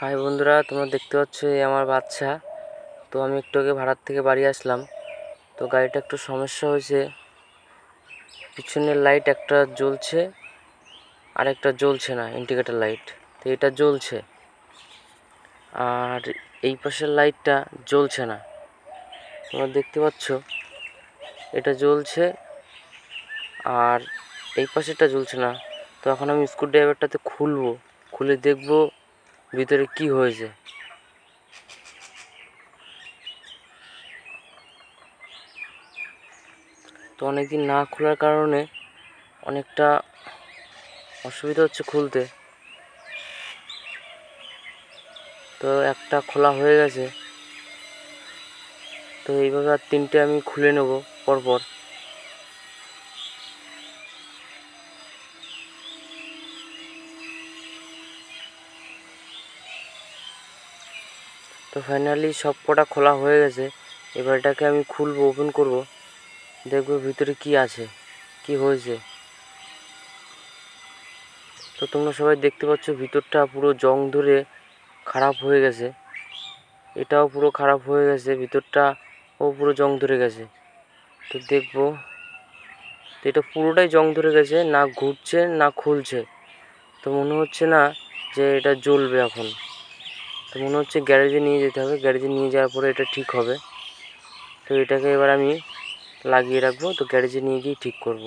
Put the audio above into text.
High বন্ধুরা, তোমরা দেখতে পাচ্ছ এই আমার বাচ্চা। তো আমি একটু আগে ভাড়ার থেকে বাড়ি আসলাম। তো গাড়িটা একটু সমস্যা হয়েছে। পিছনের লাইট একটা জ্বলছে, আর একটা জ্বলছে না ইন্ডিকেটার লাইট তো এটা জ্বলছে, আর এই পাশের লাইটটা জ্বলছে না। তোমরা দেখতে পাচ্ছ, এটা জ্বলছে, আর এই পাশেরটা জ্বলছে না। তো এখন আমি স্ক্রু ড্রাইভারটাতে খুলবো, খুলে দেখব ভিতরে কি হয়েছে? তো অনেকদিন না খোলার কারণে অনেকটা অসুবিধা হচ্ছে খুলতে। তো একটা খোলা হয়ে গেছে। তো এইভাবে আর তিনটে আমি খুলে নেব পরপর। তো ফাইনালি সব কটা খোলা হয়ে গেছে। এবার এটাকে আমি খুলবো ওপেন করব। দেখব ভিতরে কি আছে, কি হয়েছে। তো তোমরা সবাই দেখতে পাচ্ছ ভিতরটা পুরো জং ধরে খারাপ হয়ে গেছে। এটাও পুরো খারাপ হয়ে গেছে, ভিতরটা ও পুরো জং ধরে গেছে। তো দেখব, তো এটা পুরোটাই জং ধরে গেছে, না ঘুরছে, না খুলছে। তো মনে হচ্ছে না যে এটা জ্বলবে এখন। তো মনে হচ্ছে গ্যারেজে নিয়ে যেতে হবে। গ্যারেজে নিয়ে যাওয়ার পরে এটা ঠিক হবে। তো এটাকে এবার আমি লাগিয়ে রাখব। তো গ্যারেজে নিয়ে গিয়ে ঠিক করব।